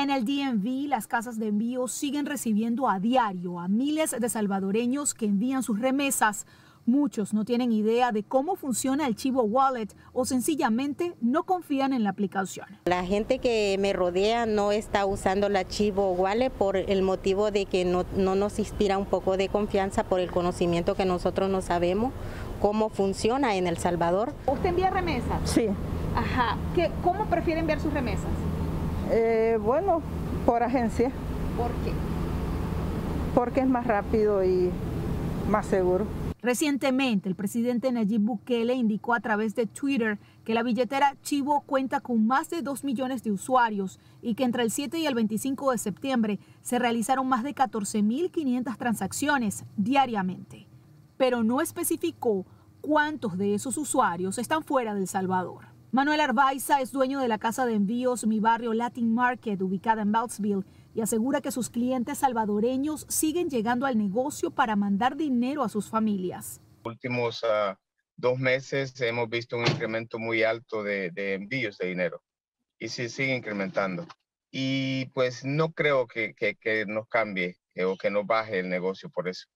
En el DMV, las casas de envío siguen recibiendo a diario a miles de salvadoreños que envían sus remesas. Muchos no tienen idea de cómo funciona el Chivo Wallet o sencillamente no confían en la aplicación. La gente que me rodea no está usando la Chivo Wallet por el motivo de que no, nos inspira un poco de confianza por el conocimiento que nosotros no sabemos cómo funciona en El Salvador. ¿Usted envía remesas? Sí. Ajá. ¿Qué, ¿Cómo prefiere enviar sus remesas? Eh, bueno, por agencia. ¿Por qué? Porque es más rápido y más seguro. Recientemente, el presidente Nayib Bukele indicó a través de Twitter que la billetera Chivo cuenta con más de 2 millones de usuarios y que entre el 7 y el 25 de septiembre se realizaron más de 14.500 transacciones diariamente. Pero no especificó cuántos de esos usuarios están fuera del Salvador. Manuel Arbaiza es dueño de la casa de envíos Mi Barrio Latin Market, ubicada en Beltsville, y asegura que sus clientes salvadoreños siguen llegando al negocio para mandar dinero a sus familias. Últimos uh, dos meses hemos visto un incremento muy alto de, de envíos de dinero y sí sigue incrementando. Y pues no creo que, que, que nos cambie eh, o que nos baje el negocio por eso.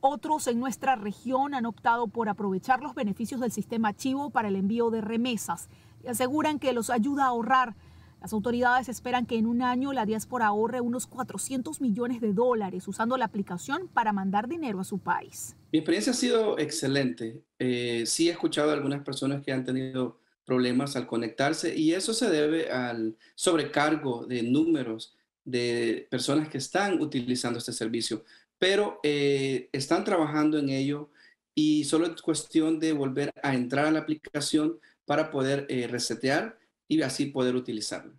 Otros en nuestra región han optado por aprovechar los beneficios del sistema Chivo para el envío de remesas y aseguran que los ayuda a ahorrar. Las autoridades esperan que en un año la diáspora ahorre unos 400 millones de dólares usando la aplicación para mandar dinero a su país. Mi experiencia ha sido excelente. Eh, sí he escuchado a algunas personas que han tenido problemas al conectarse y eso se debe al sobrecargo de números de personas que están utilizando este servicio pero eh, están trabajando en ello y solo es cuestión de volver a entrar a la aplicación para poder eh, resetear y así poder utilizarla.